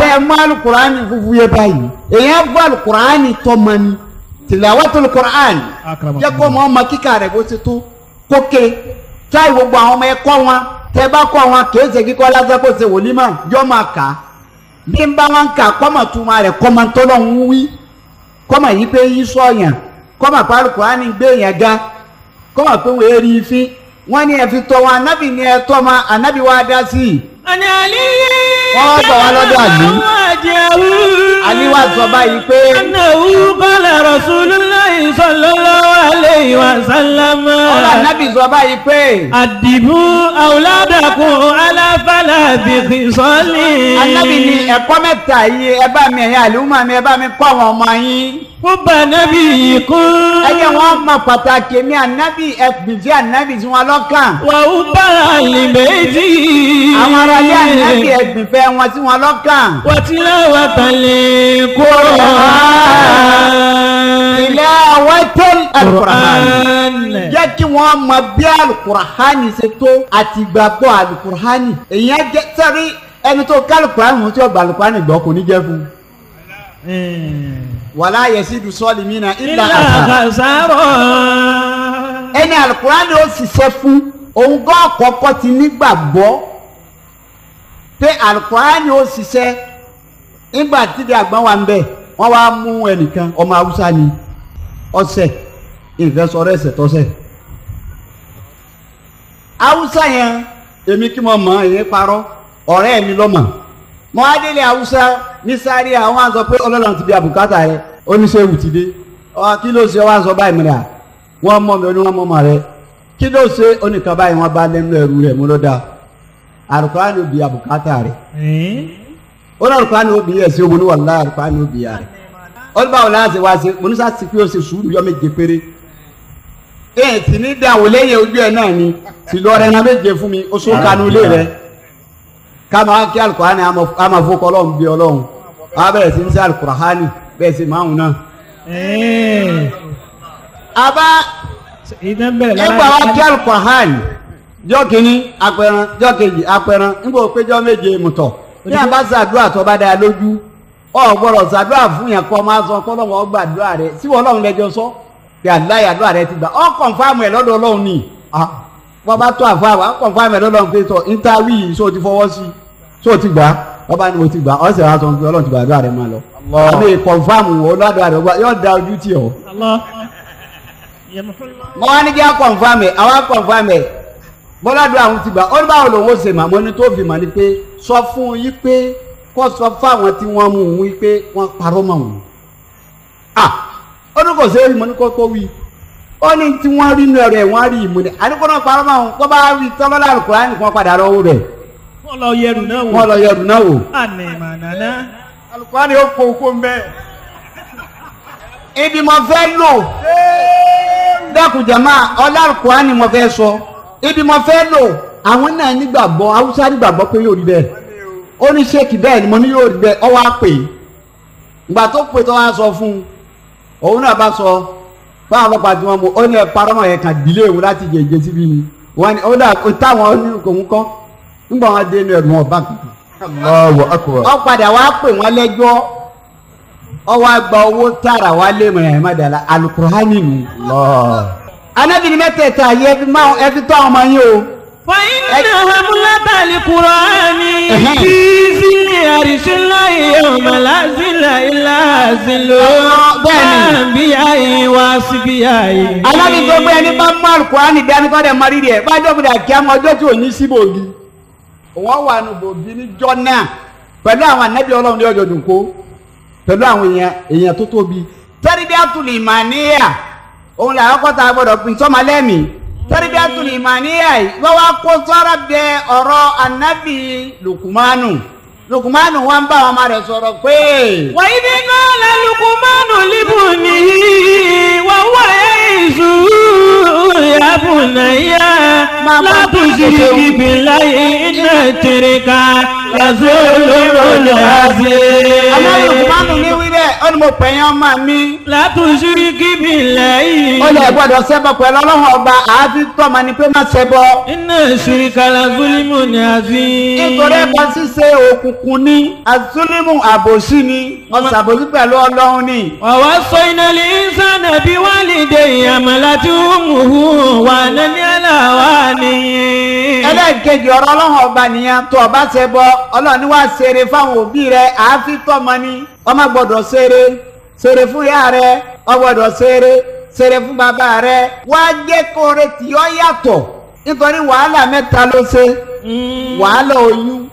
bẹ́ẹ̀ mú alukur'ani fufu yẹ báyìí? Èyàn gbọ́ alukur'ani tọ́mọ ni. Tìlàwọ́tò alukur'ani yẹ kó ọmọ ọmọ kíkà rẹ̀ bó ti tó. Kókè. Táì gbogbo àwọn ọmọ ẹ̀kọ́ wọn. Tẹ́ bá kọ́ wọn kì í ṣe kíkọ́ lásán kó ṣe wòlímọ̀ yọ máa kà á. Bí n bá wọn kà kọ́mọ̀ túmọ̀ rẹ̀ kọ́mọ̀ tọ́lọ̀ ń wí. Kọ́mọ̀ yìí pé yí sọ̀yàn kọ́mọ̀ pé alukur'ani gbé yẹn ga. Kọ́mọ̀ pé wọ́n wọ́n ní ẹ fi tọ́ wọn anábì ní ẹ tọ́ ma anábì wa dá sí i Ani Ali. Wọ́n gbà wá lọ́dọ̀ Àlí. Àjẹwù. aliwa sọ báyìí pé Annahu qala Rasulullahi sallallahu alayhi wa sallam. ọ̀rọ̀ anábì sọ báyìí pé Adibu awladakum ala thalathi khisali. anábì ní ẹ̀kọ́ mẹ́ta yìí ẹ bá mi ẹ̀yà àlùmọ́ mi ẹ bá mi kọ́ àwọn ọmọ yín Hubba nabiyyikum. ẹ jẹ́ wọ́n mọ pàtàkì mi ànábì ẹ̀pìtì ànábì tí wọ́n lọ́kàn Wa hubba ahli bayti. àwọn ará ilé ànábì ẹ̀gbìnfẹ́ wọn tí wọ́n lọ́kàn Wa tilawatal Qur'an. ilé awẹ́tẹ́l alukurahani Qur'an. jẹ́ kí wọ́n mọ bí alukurahani ṣe tó àti gbàgbọ́ alukurahani èyàn jẹ́ sẹ́rí ẹni tó ká alukurahani mú tí ó gba alukurahani gbọ́ kò ní jẹ́ fún un. Wàlá yẹsidu sọ́ọ̀lì mí na ilà Illa àṣà khasara. ẹni alukurani ó ṣiṣẹ́ fún òun gbọ́ àkọ́kọ́ ti nígbàgbọ́ pé alukurani ó ṣiṣẹ́. Nígbà tí di àgbọn wa ń bẹ̀ wọ́n wá mú ẹnìkan ọmọ haúsá ni. Ọ̀sẹ̀ ìfẹsọ̀rọ̀ ẹsẹ̀ tọ́sẹ̀. Haúsá yẹn èmi kí mo mọ̀ èyí parọ́ ọ̀rẹ́ mi lọ́mọ̀ mo wá délé haúsá ní sáré àwọn àzọ pé ọlọ́run ti bí abùkátà rẹ oníṣègùn ti dé ọ kí ló ṣe wá sọ báyìí mìíràn wọ́n mọ̀ mi ó ní wọ́n mọ̀ mọ̀ rẹ kí ló ṣe oníkan báyìí wọ́n bá lẹ́nu ẹrú rẹ̀ mo ló dáa àrùkọ́ránì òbí abùkátà rẹ̀ ó ní àrùkọ́ránì òbí yẹ̀ sí ogun ní wàlá àrùkọ́ránì òbí yà rẹ̀ ó ní báwo láti wá sí mo ní sáà ti ó ṣe sùúrù yọ méje péré ẹ̀ tì ní dàwọ̀ lẹ́yìn ojú ẹ̀ náà ni sì lọ rẹ̀ náà méje fún mi sún kanú ilé rẹ̀ ká máa kí àrùkọ́ránì àmọ̀ fún ọlọ́run bí ọlọ́run. Á bẹ̀rẹ̀ sí ní sí àrùkọ́ránì bẹ́ẹ̀ sì máa ń náà. àbá nígbà wa kí alukọ̀hán jọ́ kínní apẹran jọ́ kejì apẹran nígbà méje mùtọ̀ ní àbá sàdúrà tó bá dáa lójú ọ gbọ́dọ̀ sàdúrà fún yẹn kọ́ máa sọ kọ́ lọ́wọ́ gbàdúrà rẹ. Sí wọ́n lọ́run lẹ́jọ́ sọ. Kí àdúrà àdúrà rẹ ti gbà. Ọ kọ̀nfàmù ẹ̀ lọ́dọ̀ ọlọ́run ni wọ́n bá tó àfàwà ọ kọ̀nfàmù ẹ̀ lọ́dọ̀ ọlọ́run pé sọ ìntàwí yìí sọ ti fọwọ́ sí? Sọ ti gbà ọba ni mo ti gbà ọ sì wá sọ pé ọlọ́run ti gbàdúrà rẹ máa lọ. Àmì kọ̀nfàmù ọlọ́dọ̀ rẹ yóò da ojú tì ọ́. Mo wá ní kí á kọ̀nfàmì àwa kọ̀nfàmì bọ́ládùn àwọn ti gbà ó ní báwo lòun ó ṣe mà mo ní tó fi mà ní pé sọ fún yín pé kó sọ fáwọn tí wọ́n mú un wí pé wọ́n parọ́ mọ́ wọn. ah ó ní kò sí èyí mo ní kókó wí ó ní tí wọ́n rí inú ẹ̀rọ ẹ̀ wọ́n rí ìmúlẹ̀ àdúgbò parọ́ mọ́ wọn kó bá rí tọ́lọ́lá àlùkùránì kan padà lọ́wọ́ rẹ̀ wọ́n lọ yẹrù náà wò. wọ́n lọ yẹrù náà wò. àná ìmọ̀nàná. àlùkùránì ó kó kó mbẹ́. ibi mo fẹ́ lò dákun jama ọlá àlùkùránì mo fẹ́ sọ ibi mo fẹ́ lò àwọn náà nígbàgbọ́ haúsá nígbàgbọ́ pé yóò rí bẹ́ẹ̀ ó ní ṣéèkì bẹ́ẹ̀ ni mo ní yóò rí bẹ́ẹ̀ ọ wá pè ìgbà tó pè tó wá sọ fún un òun náà bá sọ fún àwọn ọlọ́pàá tí wọ́n mú ó ní ẹ̀ paramọ̀ yẹn kàn dílé òun láti síbi ni. Wọ́n ní ó dà ó táwọn onírúkọ òun kọ́. Nígbà wọn dé inú ẹ̀rù wọn bá kìkì. ọ padà wá pè wọ́n lẹ́jọ́. Ọ wá gba owó tààrà wá lé mọ̀ ẹ̀ mọ̀dàlá alukurani ni. anábìrì mẹ́tẹ̀ẹ̀ta yẹ ẹ fi tó ọmọ yín o. fọ́nìyàn hamula bàlí kurani kí sílẹ̀ àrísílẹ̀ yìí ọmọ làásìlẹ̀ ìlàsìlò bẹ́ẹ̀ ni síbí ààyè. alábi gbogbo ẹni bá mú àlùkòrán níbi anukọ́dẹ̀ mọ́rí rẹ̀ bá jọ́ gbọdọ̀ kí á mọ ọjọ́ tí ò ní síbògì. wọ́n wà nù bògì níjọ́ náà pẹ̀lú àwọn anábì ọlọ́run ní ọjọ́ dùnkó pẹ̀lú àwọn èèyàn èèyàn tó tóbi. tẹ́rìbíàtùlì ìmàníyà òun là kọ́kọ́ a gbọ́dọ̀ pin sọ́mọ lẹ́mì tẹ́rìbíàtùlì ìmàníyà yìí wọ́n wá kó sọ́ra lukumanu lukumanu wa ń bá àwọn ọmọ rẹ̀ sọ̀rọ̀ pé. wà á ibi náà la lukumanu libu ni wà wà èso yàbù nàyà lábùsí ìbílẹ̀ iná tẹ̀rẹ̀ ká lẹ́sọ̀lọ́lọ́ àti. ọlọ́run kùmánù ní wíwẹ́ ó mo pè ọmọ mi. látúnṣírí kí mi lẹ́yìn. ó lè gbọ́dọ̀ ṣẹbọ pẹ̀lú ọlọ́run ọba àti tọ́mọ ni pé má ṣẹbọ. iná ìṣúrí kala zulimu ni àfi. nítorí ẹ̀kọ́ ṣíṣe òkùnkùn ni azulimu àbòsí ni wọ́n ṣàbòsí pẹ̀lú ọlọ́run ni. ọ̀wá sọ iná lè ń sànà bí wọ́n lè dé ìyàmọ̀ láti hùwù wà nání aláwa nìyẹn. ẹlẹ́ẹ̀kejì ọ̀rọ̀ ọlọ́run ọba nìyẹn tó ọba ṣẹbọ ọlọ́run ni wàá ṣeré fáwọn òbí rẹ àáfi tọ́mọ ni. Ọmọ gbọ́dọ̀ ṣeré. Ṣeré fún ìyá rẹ ọ gbọ́dọ̀ ṣeré. Ṣeré fún bàbá rẹ. Wàá jẹ́ kó retí ọ yàtọ̀. Nítorí wàhálà mẹ́ta ló ṣe. Wàhálà oyún.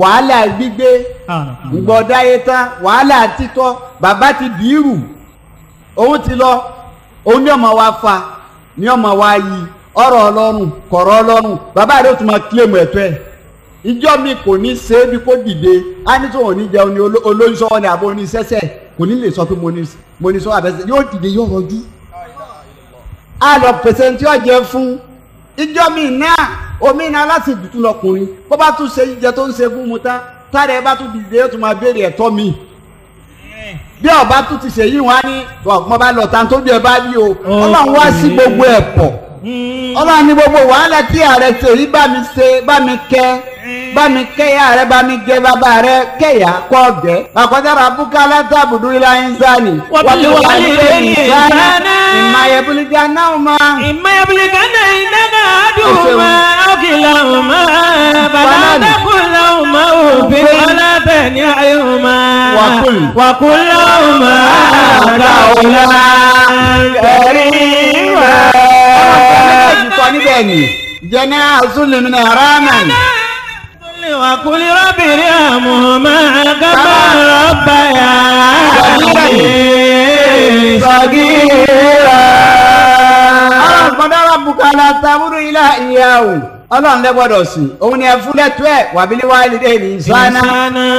Wàhálà gbígbé. Gbọ̀dáyé tán. Wàhálà títọ́. Bàbá ti dìírù. Òun ti lọ. Òun ní ọmọ wa fa. Ní ọmọ wa yí. Ọ̀rọ̀ ọlọ́run kọ̀rọ̀ ọlọ́run. Bàbá rẹ̀ tún máa kílèmù ẹ̀tọ́ ẹ̀ ìjọ mi kò ní ṣe é bí kò dìde. Á ní wọn ní jẹun ní olóyún sọ́wọ́ ní àbọ̀ oníṣẹ́ṣẹ́ kò ní lè sọ pé mo ní mo ní sọ́wọ́ àbẹ́sẹ̀ yóò dìde yóò rọjú. a lọ pèsè tí ó jẹ fún. Ìjọ mi náà omi iná láti dùtú lọkùnrin bó bá tún ṣe jíjẹ tó ń ṣe fún mu tán tára ẹ bá tún dìde yóò tún máa béèrè ẹ̀tọ́ mi. Bí ọba tún ti ṣe yí wọn á ní ọmọ bá lọ tán tó ẹ bá rí o. Ọlọ́run wá sí gbogbo ẹ̀ pọ̀ Hmm. ọlọ́run ní gbogbo wàhálà tí ààrẹ ṣe yìí bá mi ṣe bá mi kẹ́ hmm. bá mi kẹ́yà rẹ bá mi gẹ bàbá rẹ kẹ́yà kọ́ gẹ́. àkọ́jára bukala tábùdú ilá ẹ̀ńsánì. wàbí wàlí rẹ̀ ní ìsáná. ìmáyẹ̀bùlìgà náà ma. ìmáyẹ̀bùlìgà náà ìdáná àdùn ma ọ̀kìlà ma bàbá kùlà ma òbí ọlọ́bẹ̀ ní ayé ma. wàkùlà ma kàwùlà kẹrin ma kọ́ níbẹ̀ ni jẹ́nà azúlùmínà rámàn. وقل رب ارحمهما كما ربياني صغيرا ọlọ́run kan dára bukala tábùdú ilá ọlọ́run lẹ gbọ́dọ̀ sí òun ni ẹ fún lẹ́tọ́ ẹ̀ wàbílí wá lédè ní ìsáná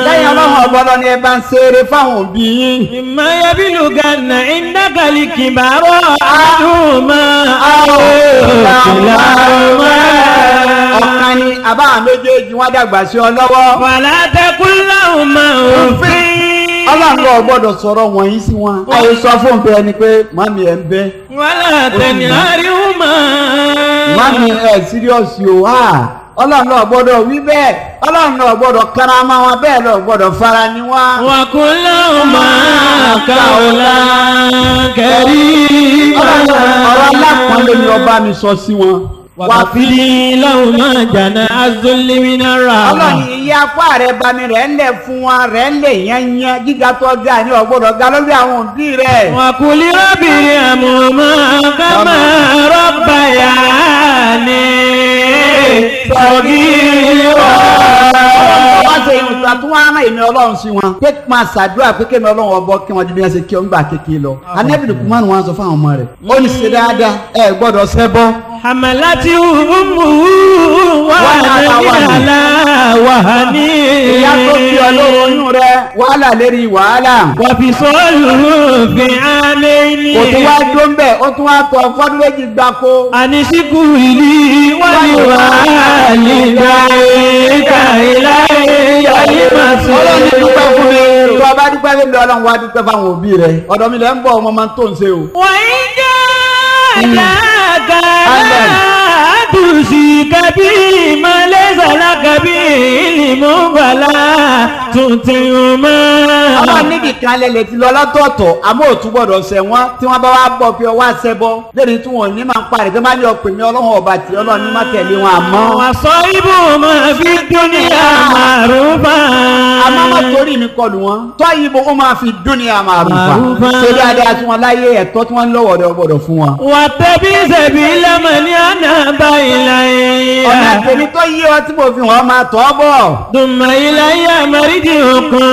lẹ́yìn ọlọ́run ọgbọ́dọ̀ ni ẹ bá ń ṣeré fáwọn òbí yín. ìmọ̀ ẹbí ló ga nà ìdákàlì kìbà rọ̀ ah. àdùnmọ́ ah, oh, àwọn ìlànà. ọ̀kan ni àbá méjèèjì wọn dàgbà sí ọ lọ́wọ́. wàlá tẹkùn láwọn máa ń ọlọ́run ọgbọ́dọ̀ sọ̀rọ̀ wọ̀nyí sí wọn. ayé sọ fún bẹ ẹni pé màmí ẹ ń bẹ. wọn àtẹni àríwú mọ́. màmí ẹ síríọ̀sì o ha ọlọ́run ọgbọ́dọ̀ wí bẹ́ẹ̀ ọlọ́run ọgbọ́dọ̀ karama wọn bẹ́ẹ̀ lọ gbọ́dọ̀ fara ni wá. wàkúlẹ̀ ọmọ àkàwọ̀lá kẹrí. ọlọ́run ọ̀rọ̀ alápọ̀n ló ní ọba mi sọ sí wọn wàfíì lọ́hùn máa jàná azúlímínà rà. ọlọ́ni iye apá rẹ̀ bami rẹ̀ ń lẹ̀ fún wa rẹ̀ ń lè yányán gíga tó ga ní ọ̀gbọ́dọ̀ ga lórí àwọn òbí rẹ̀. wàkùlí rọ́bìnrin àmọ́ máa bá máa rọ́bà yá ni sọ̀gírọ̀. ọba ṣe ìrìnsà tó wá rán èmi ọlọ́run sí wọn pé máa ṣàdúrà pé kémi ọlọ́run ọbọ kí wọ́n dìbò yẹn ṣe kí wọ́n gbà kékeré lọ. anẹ́bìnrin kumanu wọn sọ fún àwọn ọmọ rẹ̀ ó ní ṣe dáadáa ẹ gbọ́dọ̀ ṣẹbọ hamalati umuhu wàhánilá wàhání. ìyá tó fi ọlọ́wọ́ inú rẹ wàhálà lérí wàhálà. wàfisọ́ọ̀lù fi alẹ́ ní. kò tún wá dó ń bẹ̀ ó tún wá tọ̀ fọ́dún méjì gbáko. àníṣíkù ìlú wàlúwà àlìdá ìka ìlà ìyálímà sí. ọlọ́run mi tó a bá dúpẹ́ bíbí ọlọ́run wá dúpẹ́ fáwọn òbí rẹ ọ̀dọ̀ mi lẹ́ ń bọ̀ ọmọ máa ń tó ń ṣe o. wọ́n ń jẹ́ àlàkà tùsìkà bí mọ́lẹ́sàlá kàbí ìlìmú bàlá tuntun mọ́. ọlọ́run níbi kan lẹ́lẹ̀ ti lọ lọ́tọ̀ọ̀tọ̀ àmọ́ ò tún gbọ́dọ̀ ṣẹ̀ wọ́n tí wọ́n bá wá bọ̀ fi ọwọ́ àṣẹbọ lẹ́ni tí wọ́n ní máa ń parí tó máa ní ọpẹ́ mi ọlọ́run ọba tí ọlọ́run ní máa tẹ̀lé wọn àmọ́. wọ́n sọ ibù mọ́ fi dúnìá màrúfà. àmọ́ má torí mi kọlù wọn tọ́ ibù ó máa fi dúnìá màrúfà. ṣé dáadáa tí wọ́n láyé ẹ̀tọ́ tí wọ́n lọ́wọ́ ilayya. ọ̀nà tèmi tó yí ọ tí mo fi wọ́n máa tọ́ bọ̀. dùnmọ̀ ilayya mẹ́rìndì òkun.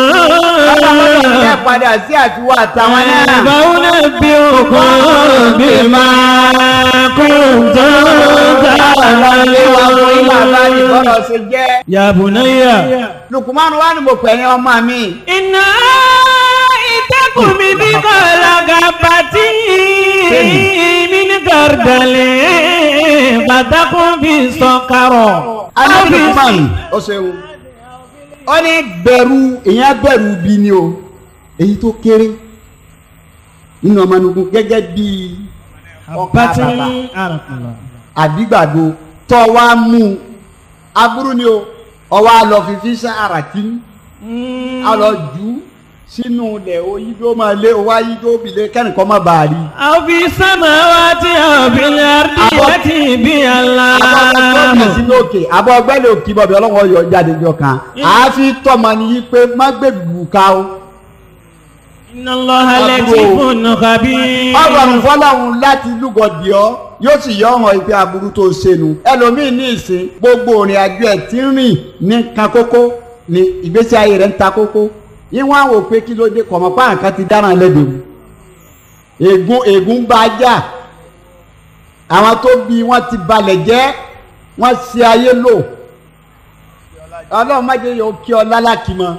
bàbá mi ò ní padà sí àtiwọ́ àtàwọn náà. ìbáwọ́ náà bí òkun bí máa kún tó dára lé wa lórí. bàbá mi bọ́dọ̀ ṣe jẹ́. ya bunayya. Lukumanu wa ni mo pè é ọmọ mi. iná. Umi bi kola gabati mini gardale batakun bi sọkarọ. Anabi Kuman ó ṣeun. Ó ní bẹ̀rù èèyàn bẹ̀rù bí ni o, èyí tó kéré nínú ọmọnukun àdìgbàdo tọ́ wa mú. Aburú ni o, ọwọ́ àlọ́ fífi sára kí, àlọ́ hmm. jù ú sínú ilẹ̀ oyin tó máa lé wáyé tó fi lé kẹ́nìkan má bàa rí. àfi sábà wá tí ọ̀bìnrin àríyá ti bí ala. abọ́gbẹ́lẹ̀ sínú òkè abọ́gbẹ́lẹ̀ òkè bọ̀bí ọlọ́wọ́ yọ jáde jọ kan àáfi tọ́mọ ni yí pé má gbẹ̀gbù ká o. iná lọ halẹ̀ tí fún nàkàbí. ọ̀rọ̀ fọláhùn láti lúgọ̀dì ọ́ yóò sì yọ ọ̀hàn ìpè aburú tó ṣẹnu ẹlòmíín ní ìsìn gbogbo òrìn àjọ ẹ̀ tí rìn ní kankókó ní ìgbésí ayé rẹ̀ ń ta kókó yín wá wò pé kí ló dé kọ̀mọ́ pa nǹkan ti dáràn lẹ́bi. Ègún ègún bá jà àwọn tó bí wọ́n ti balẹ̀ jẹ́ wọ́n ṣe ayé lò. Ọlọ́run má jẹ́ yóò kí ọ lálákì mọ́.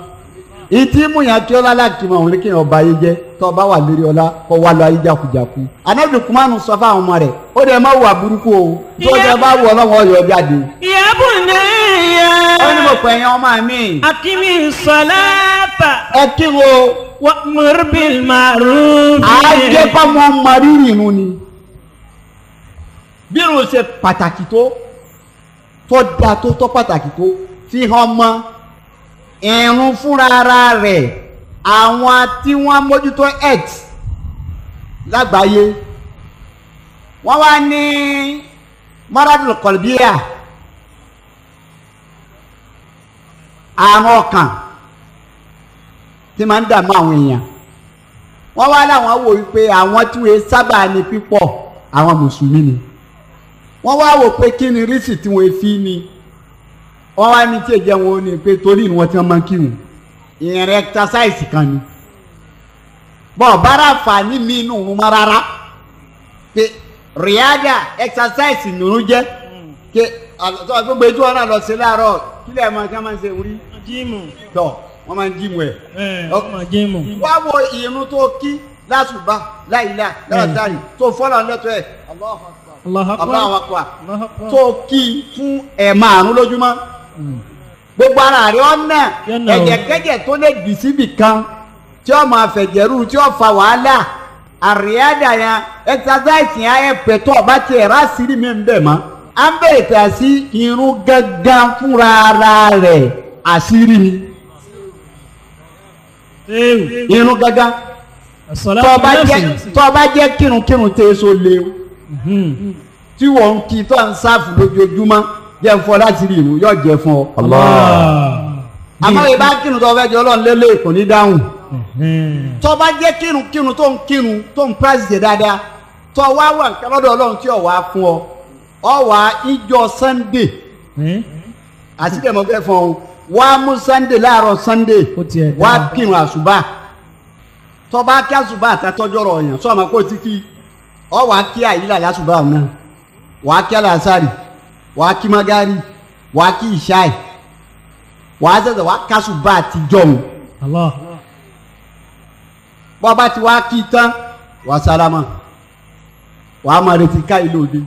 Ìtí mú yàn kí ọ lálákì mọ́ òun ní kí yàn ọba ayé jẹ́. Tó bá wà lérí ọlá kó wà lọ ayé jákujàku. Anábì kumanu sọ fáwọn ọmọ rẹ̀ ó dẹ̀ má wà burúkú o. Tó dẹ̀ bá wù ọlọ́run ọyọ̀ jáde. ìyá bùnà ó ní mo pè yín ọmọ mi. akimi sọláàtà. ẹ kí wo. wa mọ̀rìbìl màrún. àjẹ́ kọ́ mọ mọ̀rìrì nu ni. bí irun ṣe pàtàkì tó tó da tó tó pàtàkì tó fi hàn mọ́ irun fúnra rẹ̀ àwọn tí wọ́n mójútó x lágbàáyé wọ́n wá ní maradul kọlbíà. Àrùn ọkàn tí máa ń dààmú àwọn èèyàn. Wọ́n wá láwọn wò wípé àwọn tí wọ́n sábà ní pípọ̀ àwọn mùsùlùmí ni. Wọ́n wá wò pé kí ni rísì tí wọ́n fi ni. Wọ́n wá ní tí èjẹ́ wọn ó ní pé torí ni wọ́n ti máa ń kírun. Ìyẹn exercise kan ni. Bọ́ọ̀ bára fà ní mi òun mọ́ rárá. Pé ríádà exercise nìyẹn jẹ́ pé àlọ́tọ́ gbogbo ètò ọ̀nà lọ sí láàárọ̀ kílẹ̀ máa ká máa ń ṣe wúrí jíìmù tọ̀ wọ́n máa ń jí mu ẹ̀ ẹ̀ ọmọ jíìmù. wá wo irun tó kí lásùbà láìlá lọ́sàrì tó fọ́lọ́ lẹ́tọ́ ẹ̀. Allahu Akbar. Tó kí fún ẹ̀ márùn lójúmọ́ gbogbo ara rẹ̀ ọ̀nà ẹ̀jẹ̀kẹ́jẹ̀ tó lè dì síbì kan tí ó máa fẹ̀jẹ̀ rú tí ó fa wàhálà. Àríyáda yẹn exercise yẹn ayẹ pẹ̀tọ́ ọba tiẹ̀ rásìrì mi ń bẹ̀ mọ́ à ń bẹ̀rẹ̀ tà sí irun gángan fúnra ara rẹ̀ àṣírí ni irun gángan tọ́ba jẹ́ kírunkírun tẹ́ so léwu Mhm. tí wọ́n ń kí tó ń sáfù lójoojúmọ́ jẹ́ fún ọ láti rí irun yóò jẹ́ fún ọ. Àmọ́ ìbá kírun tó fẹ́ jẹ́ ọlọ́run lélẹ̀ kò ní dáhùn. Mhm. tọ́ba jẹ́ kírunkírun tó ń kírun tó ń pàṣẹ dáadáa tọ́ wá wà nǹkan lọ́dọ̀ ọlọ́run tí ò wá fún ọ ọ wà ìjọ sunday. Eh? àti tẹ̀mọ́ fẹ́ fún ọ wá mú sunday láàárọ̀ sunday wá kírun àṣùbà tọ́ba kí àṣùbà àtàtọ́jọ́rọ̀ ọ̀yàn sọ ma kó ti kí. Ọ wà kí àyílà lásùbà náà. Wà á kí alásàrì wà á kí magari wà á kí ìṣáì. Wà á sẹ̀sẹ̀ wà á kásùbà àtijọ́ Allah. bọ́ba ti wá kí tán wà á sálámà. Wà á máa retí ká ìlú òde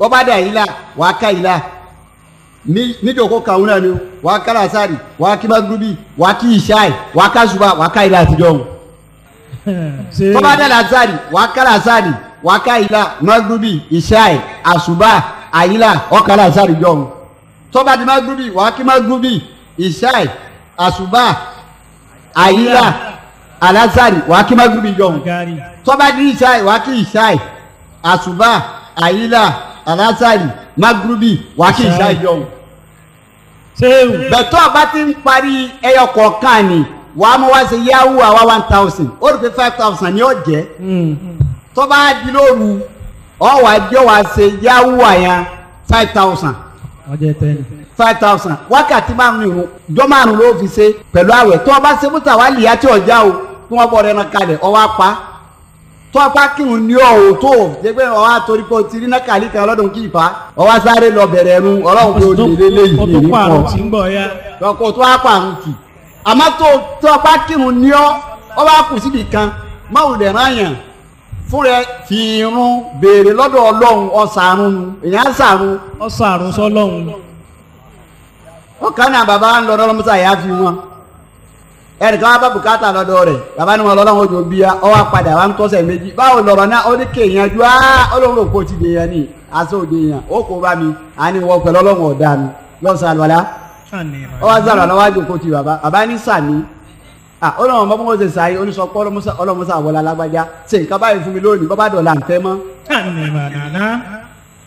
bọ́ba dà yìí la wà á ká yìí la ní níjòkó kàwọn náà ni wà á ká alásàrì wà á kí magrubi wà á kí ìṣáì wà á kásùbà wà á ká ìlà àtijọ́ òun Ṣé- tọ́ba dà wà á ká lásàrì wà á ká ìlà magrubi ìṣáì àṣùbà àyílà ọ̀ká lásàrì jọ̀hún tọ́ba di magrubi wà á kí magrubi ìṣáì àṣùbà àyílà alásàrì wà á kí magrubi jọ̀hún Gari. tọ́ba di ìṣáì wà á kí ìṣáì àṣùbà àyílà alásàrì magrubi ìṣáì jọ̀hún Ṣéwù. bẹ̀tọ́ ọba ti ń parí ẹyọ kọ̀ọ̀kan ni wàá mú wá sí yahoo àwa one thousand. Ó rí pé five thousand ni ó jẹ́. Mm. tó bá di lóru ọ wàá jẹ́ wàá ṣe yahoo àyàn five thousand. Ọjọ́ tẹ́lẹ̀. five thousand. Wákàtí márùn ìrun jọ márùn ló fi ṣe pẹ̀lú àwẹ̀. Tó ọba ṣe múta wàá lìyà tí ọjà o tí wọ́n bọ̀ rẹ̀ kalẹ̀ ọwọ́ apá tó ọba kírun ní ọ̀hún tó jẹ́gbẹ́ ọwọ́ àtòrí pé o ti rí náà kàlí kan lọ́dún kí ìfà ọwọ́ sáré lọ bẹ̀rẹ̀ ẹnu ọlọ́run pé o lè lélẹ́yìí Ó ní ń ya. lọkọ tó wá pàrọ̀ tì àmọ́ tó tó bá kírun ní ọ ọ bá kù síbi kan máwù lè ráyàn fún rẹ fi irun béèrè lọ́dọ̀ ọlọ́run ọ̀sàrún nu èèyàn sàrún Ọ sàrùn sọ́lọ́hun. ọ̀kan náà bàbá ń lọ lọ́lọ́mọ́sá yà á fi wọn ẹnìkan wá bá bùkátà lọ́dọ̀ rẹ̀ bàbá ni wọn lọ lọ́wọ́ ojú bíyà ọ wá padà wá ń tọ́sẹ̀ méjì. Báwo lọ̀rọ̀ náà? Ó ní kéèyàn ju á ọlọ́run kò ti dèèyàn ní aṣọ òdèèyàn ó kó bá mi àní wọ́n pẹ̀lú ọlọ́run ọ̀dà mi. Lọ́sàn àlùwàlá. Ọ wá sàrọ̀ lọ́wọ́ àjò kò ti bàbá. Bàbá ní ah ó lọ́wọ́ bọ́mọ́ ṣe sàyè oníṣọ́pọ̀ ọlọ́mọṣà wọlé alágbájá ṣe nǹkan báyìí fún mi lónìí? Bọ́bá dọ̀la ń fẹ́ mọ́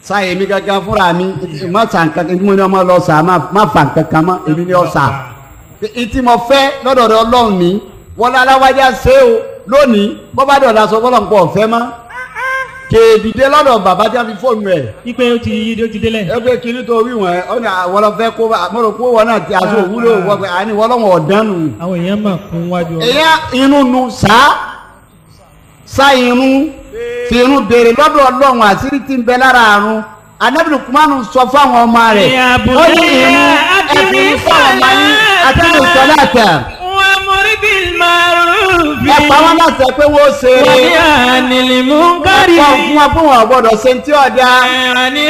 sáyè mi gangan fúnra mi. Má sàn kankan mo ní ọmọ lọ sà má fà kankan mọ́. Èmi ni ọ sà ìtì mo fẹ́ lọ́dọ̀ rẹ ọlọ́run ní wọlé aláwájá ṣe o. Lónìí bọ́ bá dọ̀la sọ fọlọ́n pọ̀ fẹ́ mọ́. Kèdìdé lọ́dọ̀ bàbá tí a fi fóònù ẹ̀. Ipe ó ti yí ó ti délẹ̀. ẹgbẹ́ kìíní tó wí wọ̀n ẹ́. Ọ́nà àwọn ọlọ́fẹ́ kó rò pé wọn náà ti aṣọ òwúlò wọ́n pé àní wọ́n lọ́wọ́ ọ̀dánù. àwọn èèyàn mà kún wájú èyí irun nu sá. Sá irun. Fi irun béèrè lọ́dọ̀ ọlọ́run àṣírí tí ń bẹ lára àrùn anábìrì kumanu sọ fáwọn ọmọ rẹ̀ ó ní irun ẹ̀fì fáwọn ọmọ yín àti ìsọ̀lá àtẹ̀ wọ́n mọ̀rí bí màrún fi. ẹ pa wọn láti pé wọ́n ṣe wọ́n ní ànìlímù kárí. wọ́n fún wọn fún wọn gbọ́dọ̀ ṣe tí ọ̀dà wọ́n ní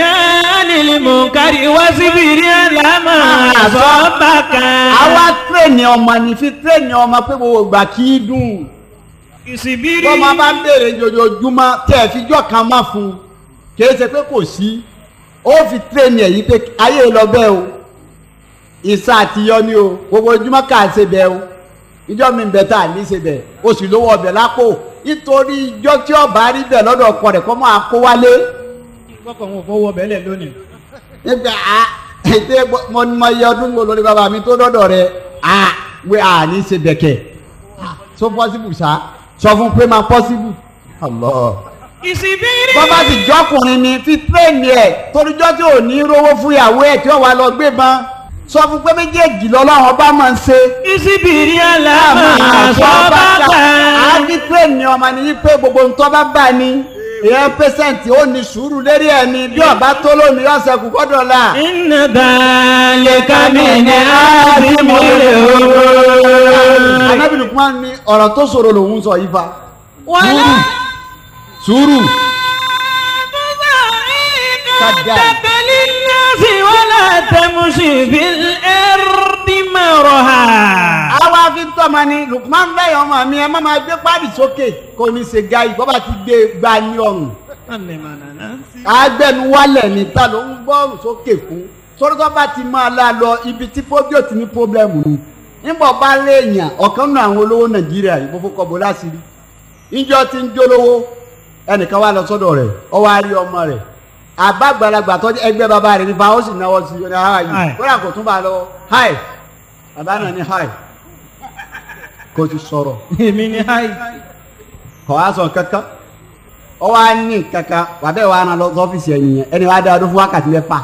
ànìlímù kárí wá síbi rí àlámà àsọ̀bà kan. àwa tírèèni ọmọ ní fi tírèèni ọmọ pé gbogbo ìgbà kì í dùn ìsìbírí. bọ́mọ bá ń béèrè jojoojúmọ́ tẹ́ ẹ fijọ́ kan má fún un kì í ṣe pé kò sí ó fi tírèèni ẹ̀ yìí pé ayé lọ bẹ́ẹ̀ o. Ìsà àtiyọ ni o. Gbogbo ojúmọ́ kà á ṣe bẹ́ẹ̀ o. Ìjọ mi bẹ tá à ní ṣe bẹ́ẹ̀. O sì lówó ọbẹ̀ lápò. Nítorí ìjọ tí ọba rí bẹ́ẹ̀ lọ́dọ̀ ọkọ rẹ̀ kọ́ máa kó wálé. Kọ́kọ́ wọn ò fọwọ́ bẹ́lẹ̀ lónìí. nígbà á ètè mo ní mo yẹ ọdún wo lórí bàbá mi tó dọ́dọ̀ rẹ̀. À wé à ní ṣe bẹ̀kẹ̀. So possible sa sọ fún pé máa possible. Allah. Bọ́bá sì jọkùnrin ni fi tírèèni ẹ̀ toríjọ́ tí ò ní rówó fún ìyàwó ẹ̀ tí ó wà lọ gbé ban sọ fún pé méjèèjì lọ́lọ́run ọba máa ń ṣe. ìsìbírí àlámà àsọ̀bà á kan. ní tírèèni ọmọ ni yí pé gbogbo ntọ́ bá bá ní èèyàn pẹ́sẹ́ǹtì ó ní sùúrù lérí ẹ̀ ni bí ọba tó lónìí ọ̀sẹ̀ kù gbọ́dọ̀ la. iná dhalika min azmi al-umur. anábìlì kuma ni ọ̀rọ̀ tó ṣòro lòun sọ yìí fa. wàlá sùúrù. tẹ̀tẹ̀lì àwa fi tọ́mọ ni. Lukman bẹ́ẹ̀ ọmọ mi ẹ má máa gbé páàdì sókè. Kò ní ṣe ga ìgbọ́ bá ti gbé gba ní ọrùn. agbẹnuwalẹ̀ ni ta ló ń gbọ́rùn sókè fún. Sọ́dọ́tọ́ bá ti máa la lọ ibi tí fóbíò ti ní pọ́blẹ́mù ni. Nígbà bá lè yàn ọ̀kan nù àwọn olówó Nàìjíríà yìí láṣìírí ìjọ ti ń jólówó ẹnìkan wá lọ sọ́dọ̀ rẹ̀ ọ wá rí ọmọ rẹ̀. Àbágbàlagbà tọ́jú ẹgbẹ́ bàbá rẹ̀ nípa ó sì náwó sí ọ̀nà Hi. kódà kò tún bá lọ. Háì bàbá náà ní háì kò ti sọ̀rọ̀. Èmi ni háì kọ̀ wá sọ kankan ọ wá ní kankan wà bẹ́ẹ̀ wà á lọ sọ́fíìsì ẹ̀yìn yẹn. Ẹni wàá dá ọdún fún wákàtí mẹ́fà.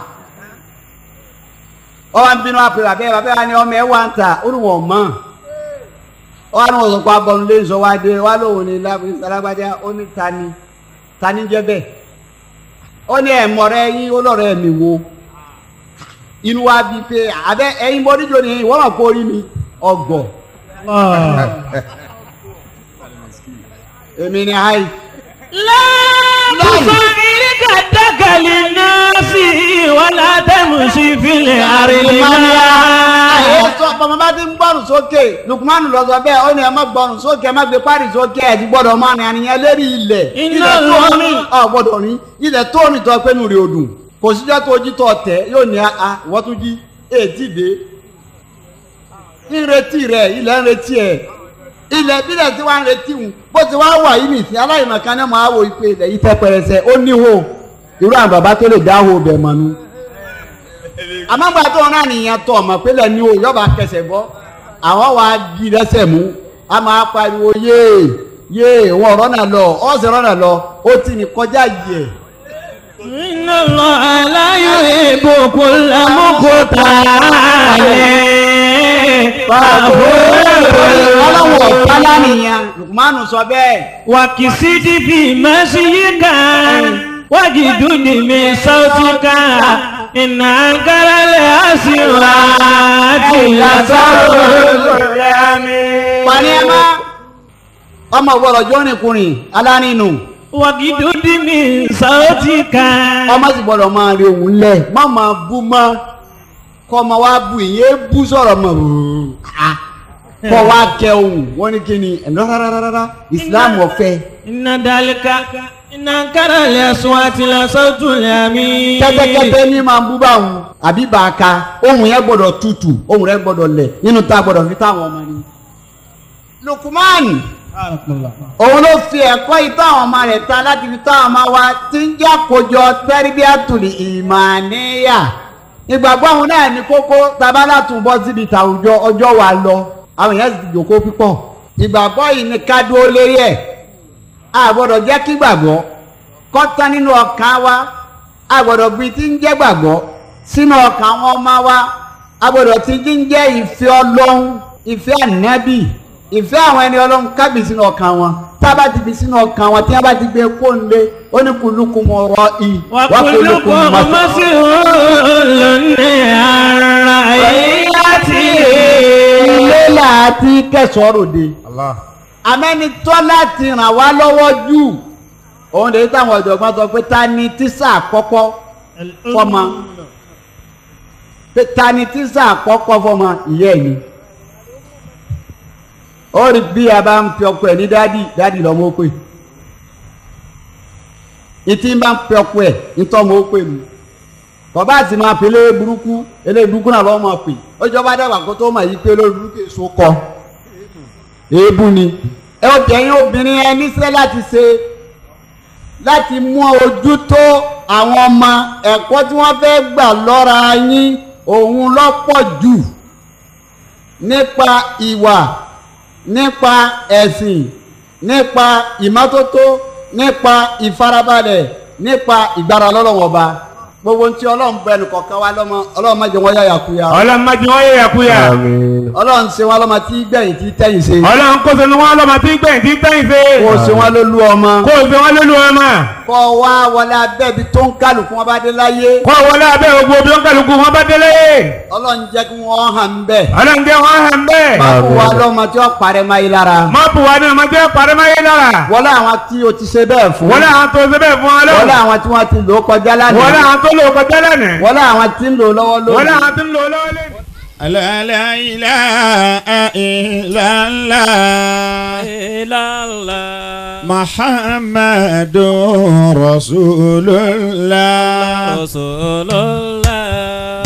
Ọ wá ń bínú àpè wà bẹ́ẹ̀ wà bẹ́ẹ̀ wà ní ọmọ ẹ̀ wá ń ta. Ó ní wọ́n mọ̀. Ọ wá ní wọ́n sọ pé abọ́nu lé sọ wá dé. Wá lóhùn ní lágbájá. Ó ní tani tani jẹ́ bẹ́ẹ̀? Ó ní ẹ̀mọ́rẹ́ yín ó lọ́rọ̀ ẹ̀mí wo. Inú wa bíi pé àbẹ ẹ̀yin bọ́ níjó ni wọ́n mọ̀ kó rí mi ọgọ̀. Èmi ni háì. láàbùsọ ìrìkà dákàlì wàlá tẹ̀mùsí fílẹ̀ àrìlẹ̀ Àwọn sọ ọmọ bá ti ń gbọ́rùn sókè Lukumanu lọ sọ bẹ́ẹ̀ ó ní ẹ má gbọ́rùn sókè ẹ má gbé párì sókè ẹ ti gbọ́dọ̀ máa rìn àníyàn lérí ilẹ̀ Iná ilẹ̀ tó lọ. rìn ọ gbọ́dọ̀ rìn ilẹ̀ tó rìn tó pé nù rí odùn kò síjọ́ tó jí tó tẹ̀ yóò ní a ìwọ́n tún jí ètí dé ń retí rẹ̀ ilẹ̀ ń retí ẹ̀ ilẹ̀ bílẹ̀ tí ń retí wù. Bó ti wá wà yìí nìsín aláìmọ̀kan náà máa wo ìpè ilẹ̀ yìí tẹ́ pẹrẹsẹ ó níhò irú àwọn bàbá tó lè dáhò bẹ̀ mọ́nu àmọ́gbà tó náà nìyẹn tó ọmọ pélé ní o yọba kẹsẹ̀ bọ́. Àwọn wa di lẹ́sẹ̀ mú. A máa pariwo yéè yéè wọn rọ́nà lọ ọ̀sẹ̀ rọ́nà lọ ó ti ní kọjá yìí. Ẹ̀. iná lọ aláyọ̀ èbò kò lámúkò tààlẹ̀ ọlọ́wọ́ ọ̀pá lánìyàn Lukmanu sọ bẹ́ẹ̀. wàkìsí dìbì mẹ́sìlíkà wájìdú ni mi sọ́tíkà iná kárálẹ̀ àṣìwà àti ìlàsọ́rọ̀ pàní ẹ má ọmọ gbọ́dọ̀ jọ́rin kùnrin alánínú. Wàkìdú ni mi sọ́tíkà ọmọ sì gbọ́dọ̀ máa rí òun lẹ̀ má máa bú mọ́ kọ́ ọmọ wa bu ìyẹn bú sọ̀rọ̀ mọ́ kọ́ wa kẹ́ ohun wọ́n ní kí ni? Ẹ̀dọ́ rárá islam ọ̀fẹ́. Iná dalika iná kára lè sùn àti lè sọ́tún lè mí. kẹ́tẹ́kẹ́tẹ́ ní máa bú bá òun. Àbí bàáka ohun yẹn gbọ́dọ̀ tutù ohun rẹ̀ gbọ́dọ̀ lẹ̀. Nínú tá a gbọ́dọ̀ fi táwọn ọmọ ni. Lukman òun ló fi ẹ̀kọ́ ìtọ́ àwọn ọmọ rẹ̀ ta láti fi tọ́ àwọn ọmọ wa tí ń jẹ́ àkójọ tẹ́rìbíàtùlì ìgbàgbọ́ òun náà ní kókó tabalátún bọ́ síbi tàwùjọ ọjọ́ wa lọ àwọn èèyàn sì ti jòkó púpọ̀. Ìgbàgbọ́ yìí ni ká dúró lérí ẹ̀. A gbọ́dọ̀ jẹ́ kí gbàgbọ́ kọ́tán nínú ọkàn wa. A gbọ́dọ̀ bí tí ń jẹ́ gbàgbọ́ sínú ọkàn àwọn ọmọ wa. A gbọ́dọ̀ tí tí ń jẹ́ ìfẹ́ ọlọ́run ìfẹ́ ànábì ìfẹ́ àwọn ẹni ọlọ́run kábì sínú ọkàn wọn. Tá a bá ti fi sínú ọkàn wọn tí a bá ti gbé kóńlé ó ní kùlùkùn ọ̀rọ̀ ì wàkúlùkù ọmọọmọsí olóńgbé ara yìí láti. ilé láti kẹsàn-án ròde. Tó láti ràn wá lọ́wọ́ jù. Òun lè táwọn ọ̀jọ̀gbọ́n sọ pé ta ni tísà àkọ́kọ́ fọmọ? Ta ni tísà àkọ́kọ́ fọmọ? Ìyá ẹ̀ ni ó rí bí a bá ń fi ọkọ ẹ̀ ní dádì dádì lọ́mọ ó pè. Ìtì bá ń fi ọkọ ẹ̀ nítọ́mọ ó pè mí bàbá àti máa pè lé burúkú eléyìí burúkú náà lọ́mọ pè. Ó jọba dàgbà kó tó mọ̀ yí pé lórí burúkú èso kọ. Èébú ni. Ẹ obìnrin ẹ níṣẹ́ láti ṣe láti mú ojú tó àwọn ọmọ ẹ̀kọ́ tí wọ́n fẹ́ gbà lọ́ra yín òun lọ́pọ̀ jù nípa ìwà nípa ẹ̀sìn nípa ìmọ́tótó nípa ìfarabalẹ̀ nípa ìgbára lọ́lọ́wọ́ ọba gbogbo ntí ọlọ́run bẹ ẹnìkọ̀ọ̀kan wa lọ́mọ ọlọ́run má jẹ́ wọ́n yáyà kúya ọlọ́mọdé wọn yẹ yakuya. Àmín. ọlọ́run ṣe wọn lọ́mọ tí gbẹ̀yìn tí tẹ̀yìn ṣe ọlọ́run kó sínú wọn lọ́mọ tí gbẹ̀yìn tí tẹ̀yìn ṣe. o ṣe wọn lólú ọmọ o ṣe wọn lólu ọmọ. kọ́ wá wọlé abẹ́bi tó ń kálukú wọn bá dé láyé o wọlé abẹ́ gbogbo bí wọn kálukú wọn bá délé. ọlọ́run jẹ́ kí wọ́n hàn bẹ́ẹ̀ ọlọ́run jẹ́ wọn hàn bẹ́ẹ̀. má wa lọ́mọ tí wọ́n parẹ́ máa lára má bù wá ní ọmọ jẹ́ pàrọ́máyé lára. wọlé àwọn tí o ti ṣe bẹ́ẹ̀ fún wọlé àwọn tó ṣe bẹ́ẹ̀ fún ọ wọlé lọ́wọ́. àwọn tí wọ́n ti lò ó kọjá wọlé lánàá àwọn tó tó lò kọjá lánàá. wọ́n lá àwọn tí ń lò lọ́wọ́ lónìí. wọ́n lá àwọn tí ń lò lọ́wọ́ lónìí. Alala ila ilala ilala Muhammadu Rasulullah. Rasulullah.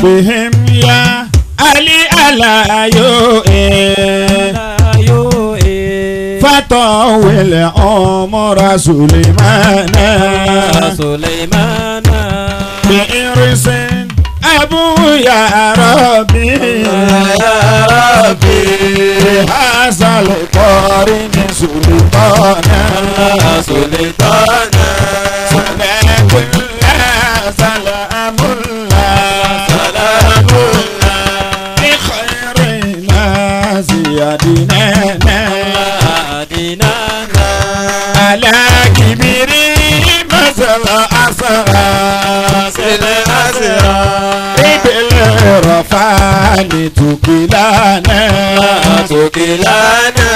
Bihim ya Ali alayo alayo Fatawil umra Sulaimana Sulaimana بإرس أبو يا ربي يا ربي هذا القرن سلطانا سلطانا بالرفان تكلانا تكلانا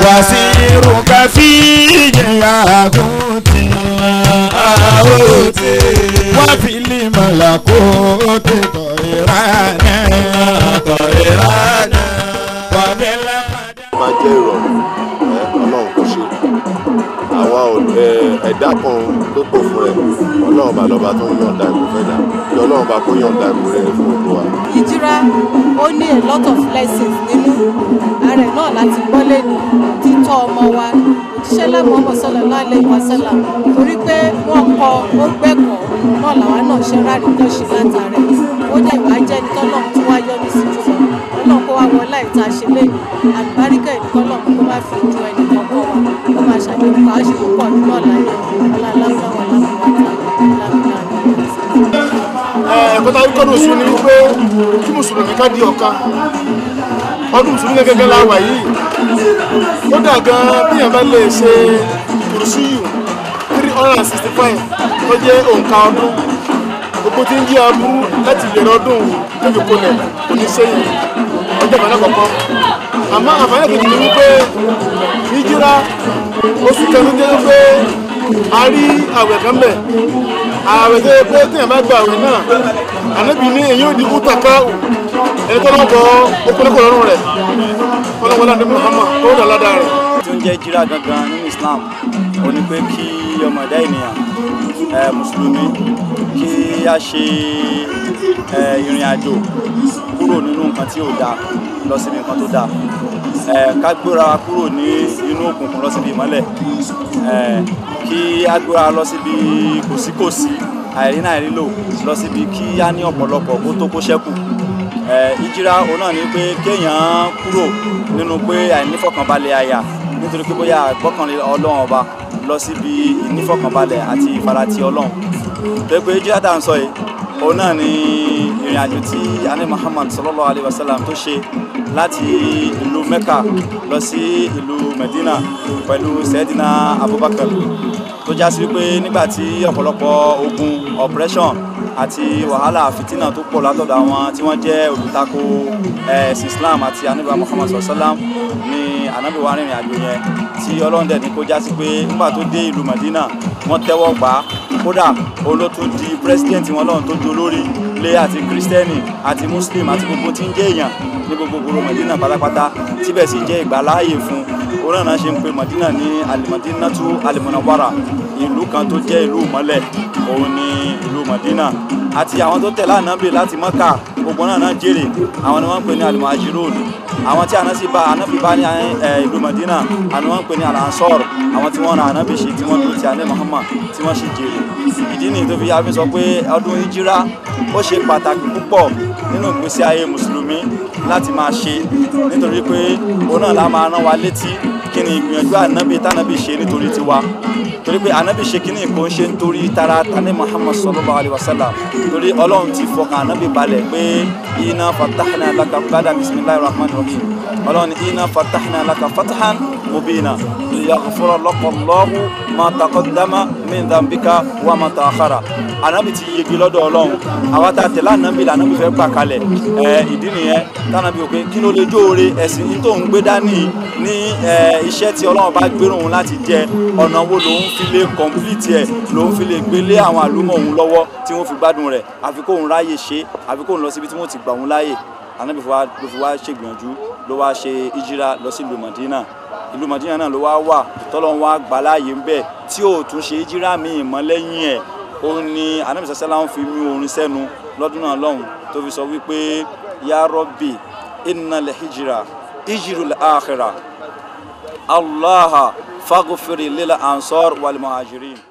وسيرك في ياهوتي وفي الملكوت طيرانا طيرانا وبالقدر máa jẹ́ ìrọ̀rùn ẹ ọlọ́run kò ṣe àwa ò ẹ ẹ̀dá kan tó pò fún ẹ. Ọlọ́run bá lọ́ba tó yọ̀ǹda ìbò fẹ́ dà. Kí ọlọ́run bá kó yọ̀ǹda ìbò rere fún gbogbo wa. ìjírá ó ní a lot of lessons nínú. Ààrẹ náà láti gbọ́ lẹ́nu títọ́ ọmọ wa. Òjíṣẹ́ lẹ́mọ̀ ọmọ alaihi wasallam torí pé wọ́n kọ ó gbẹ́kọ̀ọ́. Náà làwa náà ṣe rárí tó ṣe látàrẹ. Ó dẹ̀ wá jẹ́ ní tọ́lọ́run tí wá yọ ní sí ọlọ́run kó wá wọlé ìta lẹ́yìn àlùbáríkà ìdíkọ́lọ́run kó má fi ju ẹnì kankan. wa kó má ṣàdéhùn ká ṣe púpọ̀ nínú ọ̀la yẹn ọlá ẹ̀kọ́ tá a kọ́ oṣù ni wípé kí mùsùlùmí ká di ọ̀kan ọdún mùsùlùmí gẹ́gẹ́ la wà yìí. Ó dà gan bí yẹn bá lè ṣe kùrùsíyù three hundred and sixty five tó jẹ́ òǹkà ọdún. Gbogbo tí ń jí aburú láti ìbẹ̀rẹ̀ ọdún níbi kolẹ̀ kò ní sẹ́yìn. Ọjọ́ ìbàdàn kọ̀ọ̀kan àmọ́ àǹfààní kejì ni wípé hijira oṣù kẹrin jẹ́ pé a rí àwẹ̀ kan bẹ̀. Àwẹ̀ tó yẹ pé téèyàn bá gba àwẹ̀ náà ànábì ní èyí ò di kútàkà ẹni tó lọ́wọ́ okòlókò lọ́rùn rẹ̀ kọ́lọ́wọ́ láti Muhammad kó dà ládàá rẹ̀. tí ó ń jẹ́ jíra gangan nínú Islam ó ní pé kí ọmọ ẹ̀dá ènìyàn mùsùlùmí kí a ṣe ìrìn àjò kúrò nínú nǹkan tí ò dáa lọ síbi nǹkan tó dáa ká gbéra kúrò ní inú òkùnkùn lọ síbi ìmọ́lẹ̀. Kí a gbéra lọ síbi kòsíkòsí àìrí náà rí lò lọ síbi kí á ní ọ̀pọ̀lọpọ̀ kó tó kó ṣẹ́kù. Ìjìra òun náà ni pé kéèyàn kúrò nínú pé àìnífọ̀kànbalẹ̀ àyà nítorí pé bóyá àgbọ́kànlé ọlọ́run ọba lọ síbi ìnífọ̀kànbalẹ̀ àti ìfaratì ọlọ́run. Tó pé ìjìra tá à ń sọ yìí òun náà ni ìrìn àjò tí ani Muhammad sallallahu alayhi wa sallam tó ṣe láti ìlú Mecca lọ sí ìlú Medina pẹ̀lú Sayyidina Abubakar. Tó já sí wípé nígbà tí ọ̀pọ̀lọpọ̀ ogun oppression àti wàhálà fìtínà tó pọ̀ látọ̀dọ̀ àwọn tí wọ́n jẹ́ olùtakò ẹ̀sìn Islam àti anabi Muhammad sallam ni anabi wa rìnrìn àjò yẹn tí ọlọ́run dẹ̀ ní kó já sí pé nígbà tó dé ìlú Medina wọ́n tẹ́wọ́ gbà kódà olótún di president wọn lọ́run tó di olórí ilé àti kristẹni àti muslim àti gbogbo tí ń jẹ́ èèyàn ní gbogbo gbòòrò Medina pátápátá tíbẹ̀ sì jẹ́ ìgbàláàyè fún òun ṣe ń pe Medina ní alimadinatu alimunawara ìlú kan tó jẹ́ ìlú ìmọ́lẹ̀ òun ni ìlú Medina àti àwọn tó tẹ̀lé ànábì láti Mọ́kà gbogbo náà náà jèrè. Àwọn ni wọ́n ń pè ní alimuhajirun àwọn tí ànábì bá ànábì bá ní ìlú Medina àwọn ni wọ́n ń pè ní alansor àwọn tí wọ́n ra ànábì ṣe tí wọ́n tó ti àná Muhammad tí wọ́n sì jèrè. Ìdí nìyí tó fi yá fi sọ pé ọdún ìjírá ó ṣe pàtàkì púpọ̀ nínú ìgbésí ayé mùsùlùmí láti máa ṣe. Nítorí pé òun náà la máa rán wa létí kí ni ìgbìyànjú ànábì tànábì ṣe nítorí tiwa? Torí pé ànábì ṣe kí ni ń ṣe nítorí tara tani Muhammad sallallahu alaihi wasallam torí ọlọ́run ti fọkàn ànábì balẹ̀ pé inna fatahna laka bada bismillahir rahmanir rahim. Ọlọ́run inna fatahna laka fatahan mubina liyaghfira laka Allahu ma taqaddama min dhanbika wa ma ta'akhara ànábì ti yegi lọ́dọ̀ ọlọ́run. Àwa tá a tẹ̀lé ànábì là ànábì fẹ́ gbà kalẹ̀. Ẹ ìdí nìyẹn tànábì òpin kí ló lè jóore ẹ̀sìn ní tó ń gbé dání ní ẹ iṣẹ́ tí ọlọ́run bá gbérò òun láti jẹ? Ọ̀nà wo lòun fi lè kọ̀m̀plìtì ẹ̀ lòun fi lè gbélé àwọn àlùmọ̀ òun lọ́wọ́ tí wọ́n fi gbádùn rẹ̀? Àfi kóun ráyè ṣe àfi kóun lọ síbi tí wọ́n ti gbà òun wa ló fi wá ṣègbìyànjú ló wá ṣe ìjírá lọ sí ìlú Madina ìlú Madina náà ló wá wà tọ́lọ́run wá gbà láàyè ń bẹ̀ tí ò tún ṣe ìjírá míì mọ́ lẹ́yìn ẹ̀ òun ni anabi sasala ń fi mú orin sẹ́nu lọ́dún náà lọ́hùn tó fi sọ wípé ya Rabbi innal hijra hijrul akhirah allaha faghfir lil ansar wal muhajirin.